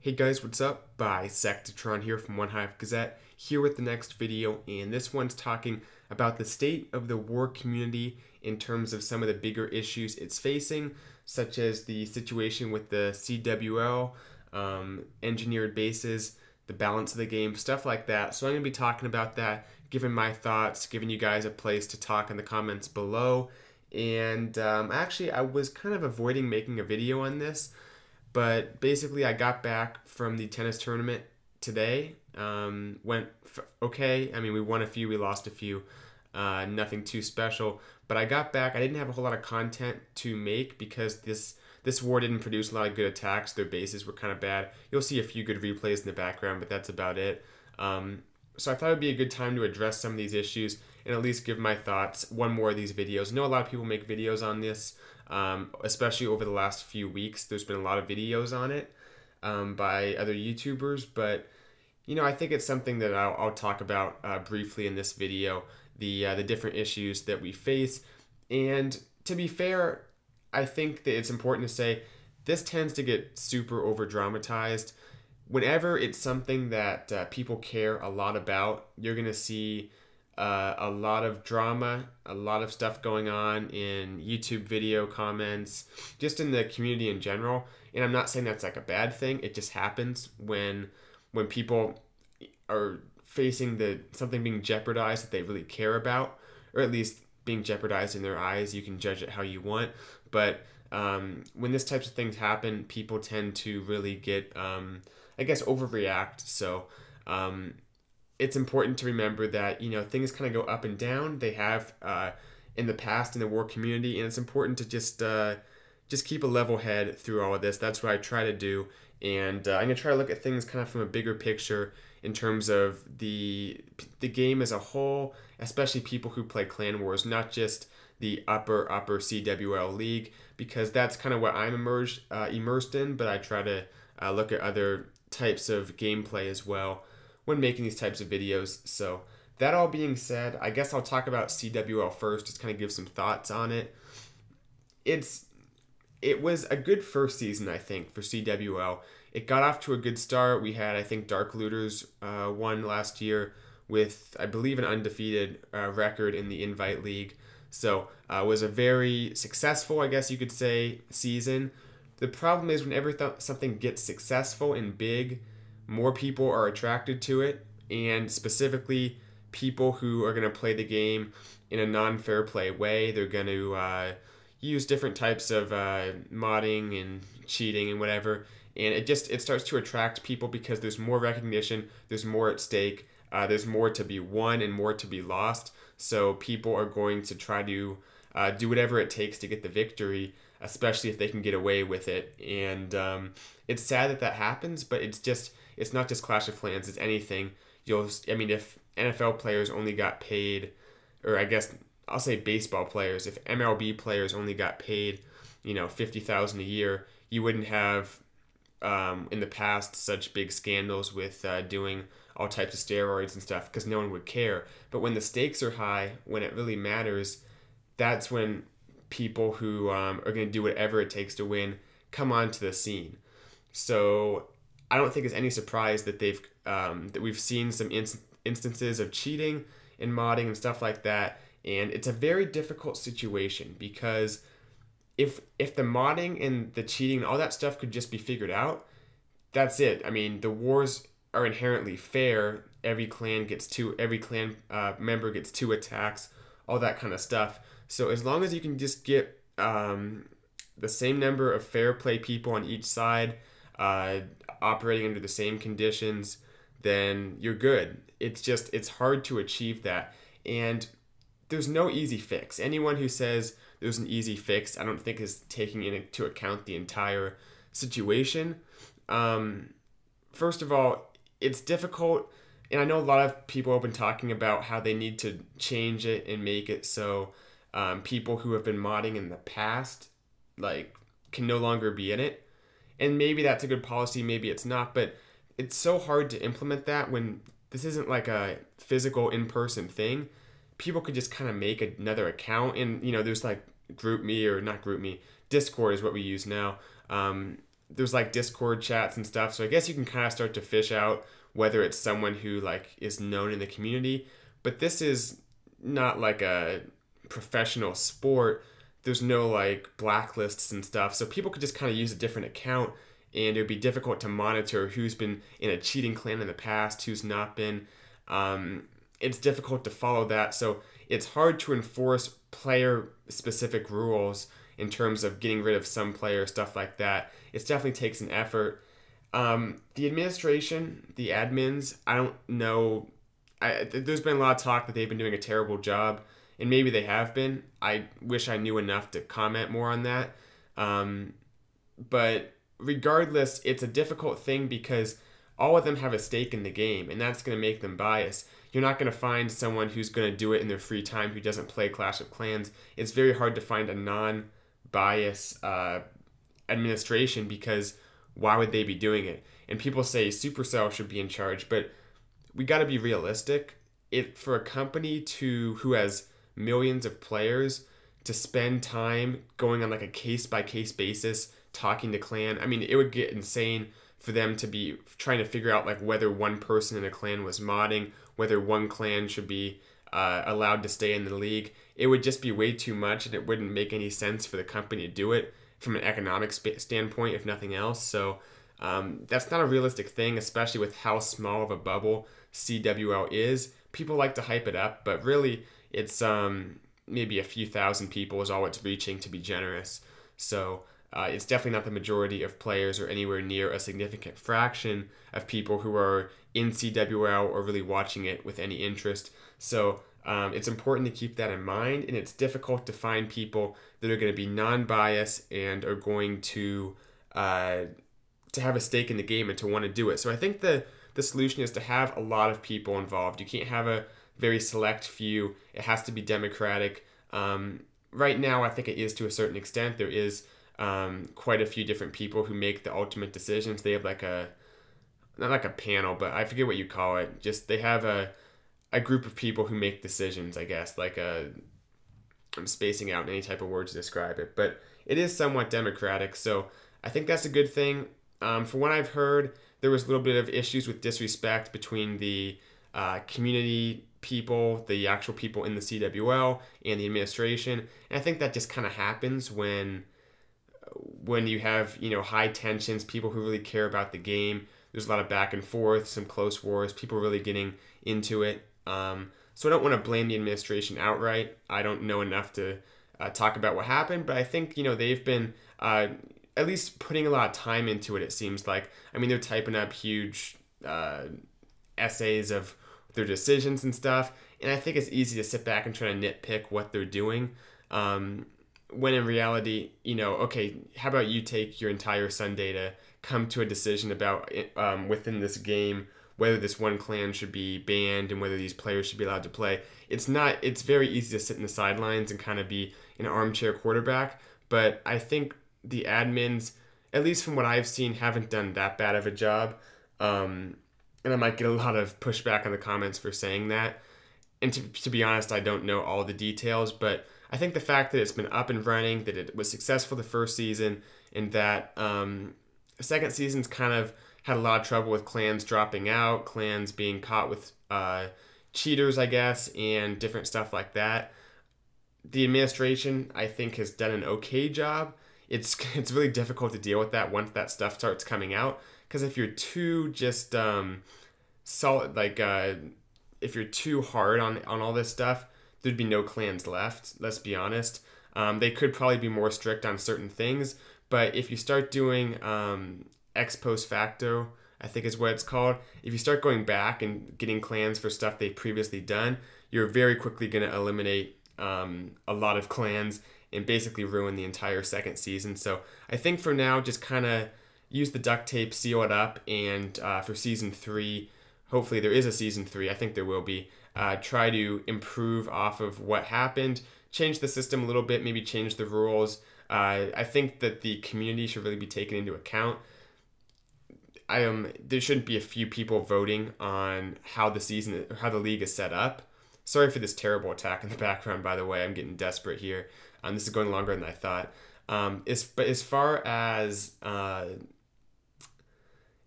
Hey guys, what's up? Bisectatron here from OneHive Gazette, here with the next video, and this one's talking about the state of the war community in terms of some of the bigger issues it's facing, such as the situation with the CWL, um, engineered bases, the balance of the game, stuff like that. So I'm going to be talking about that, giving my thoughts, giving you guys a place to talk in the comments below. And um, actually, I was kind of avoiding making a video on this but basically, I got back from the tennis tournament today. Um, went f- okay. I mean, we won a few, we lost a few. Uh, nothing too special. But I got back. I didn't have a whole lot of content to make because this this war didn't produce a lot of good attacks. Their bases were kind of bad. You'll see a few good replays in the background, but that's about it. Um, so I thought it'd be a good time to address some of these issues and at least give my thoughts. One more of these videos. I know a lot of people make videos on this, um, especially over the last few weeks. There's been a lot of videos on it um, by other YouTubers, but you know I think it's something that I'll, I'll talk about uh, briefly in this video. The uh, the different issues that we face, and to be fair, I think that it's important to say this tends to get super over dramatized whenever it's something that uh, people care a lot about, you're to see uh, a lot of drama, a lot of stuff going on in YouTube video comments, just in the community in general. And I'm not saying that's like a bad thing. It just happens when when people are facing the something being jeopardized that they really care about, or at least being jeopardized in their eyes. You can judge it how you want, but um, when this types of things happen, people tend to really get, um, I guess, overreact. So um, it's important to remember that you know things kind of go up and down. They have uh, in the past in the war community, and it's important to just uh, just keep a level head through all of this. That's what I try to do, and uh, I'm gonna try to look at things kind of from a bigger picture in terms of the the game as a whole, especially people who play clan wars, not just the upper upper CWL league, because that's kind of what I'm immersed uh, immersed in. But I try to uh, look at other types of gameplay as well when making these types of videos. So that all being said, I guess I'll talk about CWL first, just kind of give some thoughts on it. It's it was a good first season, I think, for CWL. It got off to a good start. We had, I think, Dark Looters uh, won last year with, I believe, an undefeated uh, record in the Invite League. So uh, was a very successful, I guess you could say, season. The problem is whenever th- something gets successful and big, more people are attracted to it, and specifically people who are going to play the game in a non-fair play way. They're going to uh, use different types of uh, modding and cheating and whatever, and it just it starts to attract people because there's more recognition, there's more at stake, uh, there's more to be won and more to be lost. So people are going to try to uh, do whatever it takes to get the victory, especially if they can get away with it. And um, it's sad that that happens, but it's just it's not just Clash of Clans, it's anything. You'll, I mean, if NFL players only got paid, or I guess I'll say baseball players, if MLB players only got paid, you know, fifty thousand a year, you wouldn't have um, in the past such big scandals with uh, doing all types of steroids and stuff because no one would care. But when the stakes are high, when it really matters, that's when people who um, are going to do whatever it takes to win come onto the scene. So I don't think it's any surprise that they've um, that we've seen some in- instances of cheating and modding and stuff like that, and it's a very difficult situation because if if the modding and the cheating and all that stuff could just be figured out, that's it. I mean, the wars are inherently fair. Every clan gets two. Every clan uh, member gets two attacks. All that kind of stuff. So as long as you can just get um, the same number of fair play people on each side uh, operating under the same conditions, then you're good. It's just, it's hard to achieve that. And there's no easy fix. Anyone who says there's an easy fix, I don't think is taking into account the entire situation. Um, first of all, it's difficult, and I know a lot of people have been talking about how they need to change it and make it so um, people who have been modding in the past, like, can no longer be in it and maybe that's a good policy, maybe it's not, but it's so hard to implement that when this isn't like a physical in-person thing. People could just kind of make another account and you know there's like GroupMe or not GroupMe, Discord is what we use now. Um, there's like Discord chats and stuff. So I guess you can kind of start to fish out whether it's someone who like is known in the community. But this is not like a professional sport. There's no like blacklists and stuff. So people could just kind of use a different account and it would be difficult to monitor who's been in a cheating clan in the past, who's not been. Um, it's difficult to follow that. So it's hard to enforce player specific rules in terms of getting rid of some players, stuff like that. It definitely takes an effort. Um, the administration, the admins, I don't know. I, there's been a lot of talk that they've been doing a terrible job, and maybe they have been. I wish I knew enough to comment more on that. Um, but regardless, it's a difficult thing because all of them have a stake in the game, and that's going to make them biased. You're not going to find someone who's going to do it in their free time who doesn't play Clash of Clans. It's very hard to find a non bias uh, administration because why would they be doing it? And people say Supercell should be in charge, but we got to be realistic. It for a company to who has millions of players to spend time going on like a case by case basis talking to clan. I mean, it would get insane for them to be trying to figure out like whether one person in a clan was modding, whether one clan should be uh, allowed to stay in the league. It would just be way too much, and it wouldn't make any sense for the company to do it from an economic sp- standpoint, if nothing else. So um, that's not a realistic thing, especially with how small of a bubble CWL is. People like to hype it up, but really, it's um, maybe a few thousand people is all it's reaching to be generous. So uh, it's definitely not the majority of players or anywhere near a significant fraction of people who are in CWL or really watching it with any interest. So um, it's important to keep that in mind, and it's difficult to find people that are going to be non-biased and are going to uh, to have a stake in the game and to want to do it. So I think the the solution is to have a lot of people involved. You can't have a very select few. It has to be democratic. Um, right now, I think it is to a certain extent. There is um, quite a few different people who make the ultimate decisions. They have like a not like a panel, but I forget what you call it. Just they have a a group of people who make decisions. I guess like a I'm spacing out any type of word to describe it, but it is somewhat democratic. So I think that's a good thing. Um, from what I've heard, there was a little bit of issues with disrespect between the uh, community people, the actual people in the CWL, and the administration. And I think that just kind of happens when when you have you know high tensions, people who really care about the game. There's a lot of back and forth, some close wars, people really getting into it. Um, so I don't want to blame the administration outright. I don't know enough to uh, talk about what happened, but I think you know they've been uh, at least putting a lot of time into it. It seems like. I mean, they're typing up huge uh, essays of their decisions and stuff, and I think it's easy to sit back and try to nitpick what they're doing. Um, when in reality, you know, okay, how about you take your entire Sunday to come to a decision about um, within this game whether this one clan should be banned and whether these players should be allowed to play. It's not. It's very easy to sit in the sidelines and kind of be an armchair quarterback. But I think the admins, at least from what I've seen, haven't done that bad of a job. Um, and I might get a lot of pushback in the comments for saying that. And to, to be honest, I don't know all the details, but I think the fact that it's been up and running, that it was successful the first season, and that um, the second season's kind of had a lot of trouble with clans dropping out, clans being caught with uh, cheaters, I guess, and different stuff like that. The administration, I think, has done an okay job. It's it's really difficult to deal with that once that stuff starts coming out. Because if you're too just um, solid, like uh, if you're too hard on on all this stuff, there'd be no clans left. Let's be honest. Um, they could probably be more strict on certain things, but if you start doing um, ex post facto, I think is what it's called, if you start going back and getting clans for stuff they've previously done, you're very quickly going to eliminate um, a lot of clans and basically ruin the entire second season. So I think for now, just kind of use the duct tape, seal it up, and uh, for season three, hopefully there is a season three. I think there will be uh, try to improve off of what happened, change the system a little bit, maybe change the rules. Uh, I think that the community should really be taken into account. I um, there shouldn't be a few people voting on how the season, how the league is set up. Sorry for this terrible attack in the background. By the way, I'm getting desperate here. Um, this is going longer than I thought. Um, is but as far as uh,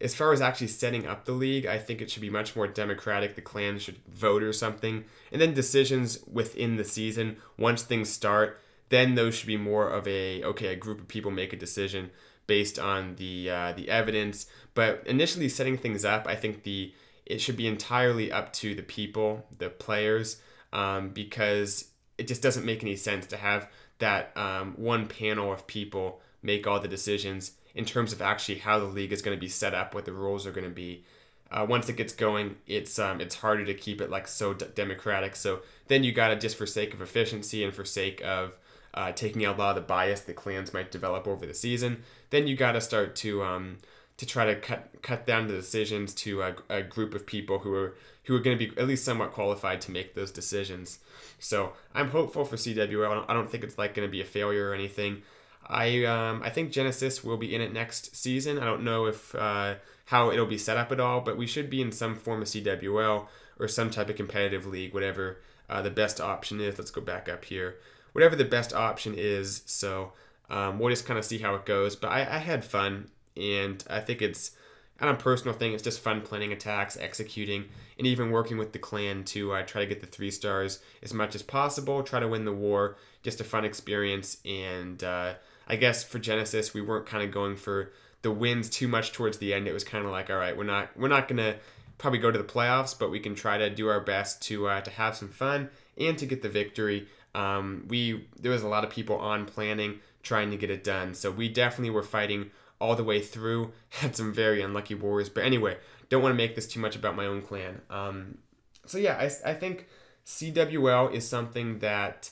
as far as actually setting up the league, I think it should be much more democratic. The clans should vote or something. And then decisions within the season, once things start, then those should be more of a okay, a group of people make a decision based on the uh, the evidence. But initially setting things up, I think the it should be entirely up to the people, the players, um, because it just doesn't make any sense to have that um, one panel of people make all the decisions in terms of actually how the league is going to be set up, what the rules are going to be. Uh, once it gets going, it's um, it's harder to keep it like so d- democratic. So then you got to just for sake of efficiency and for sake of uh, taking out a lot of the bias that clans might develop over the season, then you got to start to um, to try to cut cut down the decisions to a, a group of people who are who are going to be at least somewhat qualified to make those decisions. So I'm hopeful for CWL. I don't, I don't think it's like going to be a failure or anything. I um, I think Genesis will be in it next season. I don't know if uh, how it'll be set up at all, but we should be in some form of CWL or some type of competitive league, whatever uh, the best option is. Let's go back up here. Whatever the best option is. So um, we'll just kind of see how it goes. But I, I had fun, and I think it's on a personal thing. It's just fun planning attacks, executing, and even working with the clan to uh, try to get the three stars as much as possible. Try to win the war. Just a fun experience and. Uh, I guess for Genesis, we weren't kind of going for the wins too much towards the end. It was kind of like, all right, we're not we're not gonna probably go to the playoffs, but we can try to do our best to uh, to have some fun and to get the victory. Um, we there was a lot of people on planning trying to get it done, so we definitely were fighting all the way through. Had some very unlucky wars, but anyway, don't want to make this too much about my own clan. Um, so yeah, I I think CWL is something that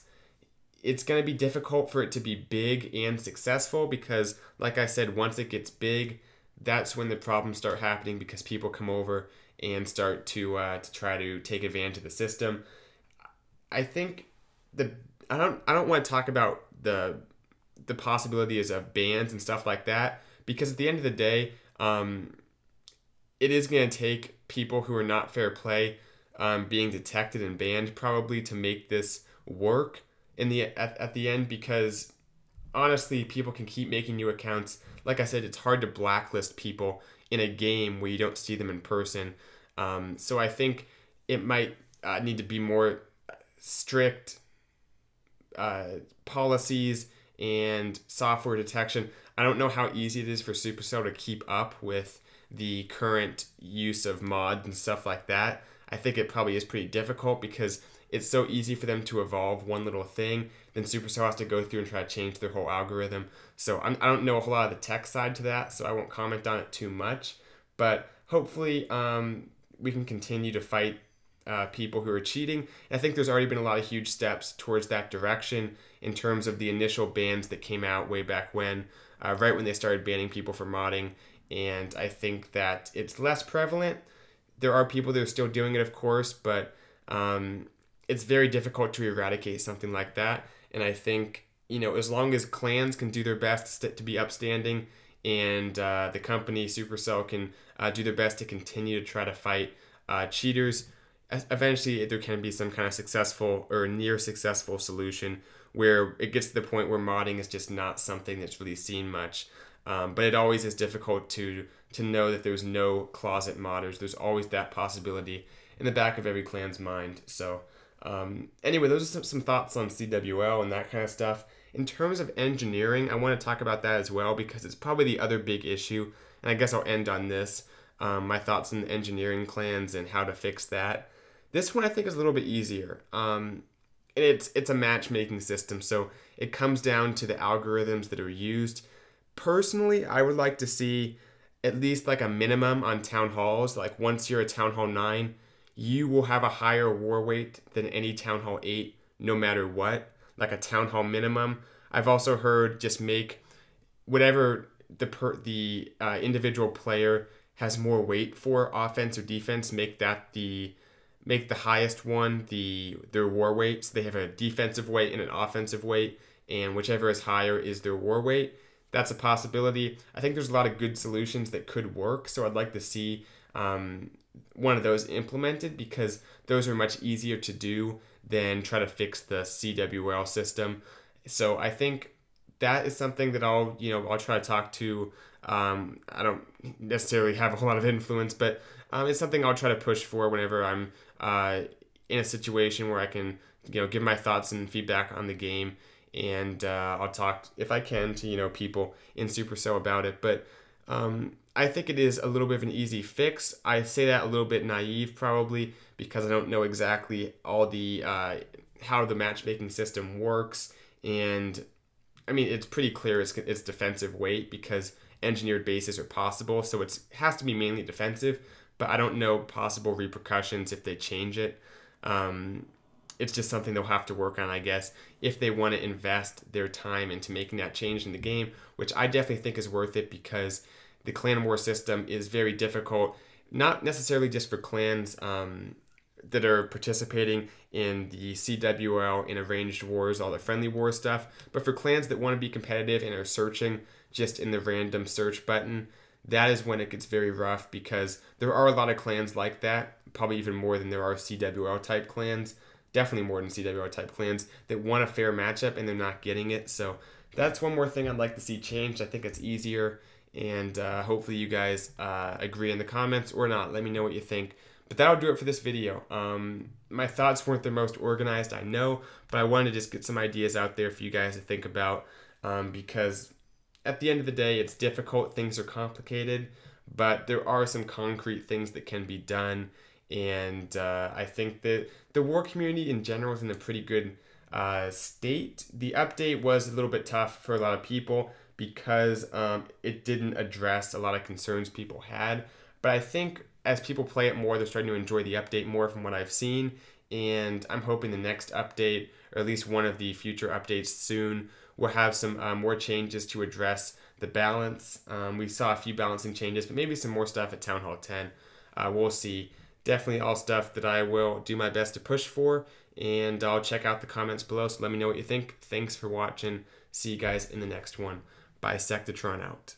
it's going to be difficult for it to be big and successful because, like I said, once it gets big, that's when the problems start happening because people come over and start to uh, to try to take advantage of the system. I think the I don't I don't want to talk about the the possibilities of bans and stuff like that because at the end of the day, um, it is going to take people who are not fair play um, being detected and banned probably to make this work in the at, at the end because honestly people can keep making new accounts. Like i said it's hard to blacklist people in a game where you don't see them in person. Um, so i think it might uh, need to be more strict uh, policies and software detection. I don't know how easy it is for supercell to keep up with the current use of mods and stuff like that. I think it probably is pretty difficult because it's so easy for them to evolve one little thing. Then Supercell has to go through and try to change their whole algorithm. So I'm, I do not know a whole lot of the tech side to that, so I won't comment on it too much. But hopefully, um, we can continue to fight uh, people who are cheating. And I think there's already been a lot of huge steps towards that direction in terms of the initial bans that came out way back when, uh, right when they started banning people for modding. And I think that it's less prevalent. There are people that are still doing it, of course, but um, it's very difficult to eradicate something like that. And I think, you know, as long as clans can do their best to be upstanding and uh, the company Supercell can uh, do their best to continue to try to fight uh, cheaters, eventually there can be some kind of successful or near successful solution where it gets to the point where modding is just not something that's really seen much. Um, but it always is difficult to to know that there's no closet modders. There's always that possibility in the back of every clan's mind. So um, anyway, those are some, some thoughts on CWL and that kind of stuff. In terms of engineering, I want to talk about that as well because it's probably the other big issue. And I guess I'll end on this um, my thoughts on the engineering clans and how to fix that. This one I think is a little bit easier. Um, and it's it's a matchmaking system, so it comes down to the algorithms that are used. Personally, I would like to see at least like a minimum on town halls. Like once you're a town hall nine, you will have a higher war weight than any Town Hall 8, no matter what, like a Town Hall minimum. I've also heard just make whatever the per, the uh, individual player has more weight for offense or defense, make that the make the highest one the their war weight. So they have a defensive weight and an offensive weight, and whichever is higher is their war weight. That's a possibility. I think there's a lot of good solutions that could work. So I'd like to see um, one of those implemented because those are much easier to do than try to fix the CWL system. So I think that is something that I'll you know I'll try to talk to. Um, I don't necessarily have a whole lot of influence, but um, it's something I'll try to push for whenever I'm uh, in a situation where I can you know give my thoughts and feedback on the game, and uh, I'll talk if I can to you know people in Supercell about it. But um, I think it is a little bit of an easy fix. I say that a little bit naive probably because I don't know exactly all the uh, how the matchmaking system works, and I mean it's pretty clear it's, it's defensive weight because engineered bases are possible, so it has to be mainly defensive. But I don't know possible repercussions if they change it. Um, it's just something they'll have to work on, I guess, if they want to invest their time into making that change in the game, which I definitely think is worth it because the clan war system is very difficult, not necessarily just for clans um, that are participating in the CWL in arranged wars, all the friendly war stuff, but for clans that want to be competitive and are searching just in the random search button, that is when it gets very rough because there are a lot of clans like that, probably even more than there are CWL type clans, definitely more than CWL type clans that want a fair matchup and they're not getting it. So that's one more thing I'd like to see changed. I think it's easier and uh, hopefully you guys uh, agree in the comments or not. Let me know what you think. But that'll do it for this video. Um, my thoughts weren't the most organized, I know, but I wanted to just get some ideas out there for you guys to think about um, because at the end of the day, it's difficult, things are complicated, but there are some concrete things that can be done. And uh, I think that the war community in general is in a pretty good uh, state. The update was a little bit tough for a lot of people because um, it didn't address a lot of concerns people had. But I think as people play it more, they're starting to enjoy the update more from what I've seen. And I'm hoping the next update, or at least one of the future updates soon, will have some uh, more changes to address the balance. Um, we saw a few balancing changes, but maybe some more stuff at Town Hall 10. Uh, we'll see. Definitely all stuff that I will do my best to push for. And I'll check out the comments below, so let me know what you think. Thanks for watching. See you guys in the next one. Bisectatron out.